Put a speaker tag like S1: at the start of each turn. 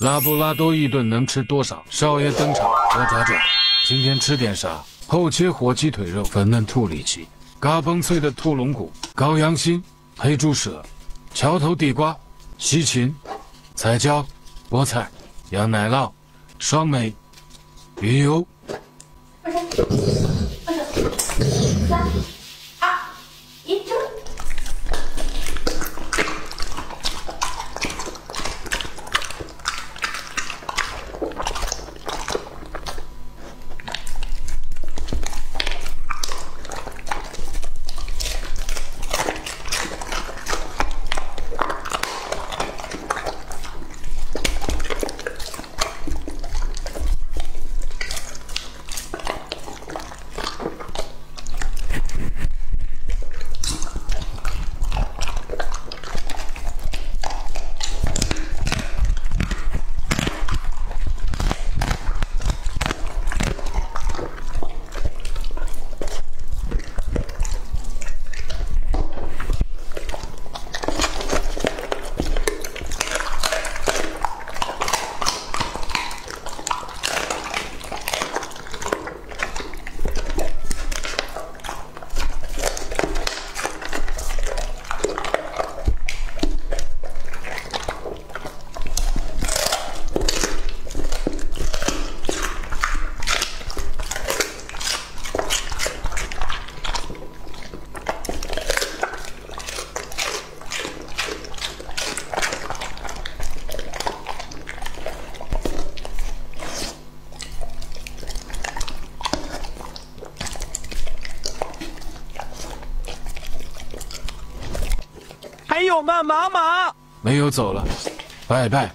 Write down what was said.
S1: 拉布拉多一顿能吃多少？少爷登场，多抓抓。今天吃点啥？厚切火鸡腿肉，粉嫩兔里脊，嘎嘣脆的兔龙骨，羔羊心，黑猪舌，桥头地瓜，西芹，彩椒，菠菜，羊奶酪，双莓，鱼油。
S2: 没有吗，妈妈？
S1: 没有走了，拜拜。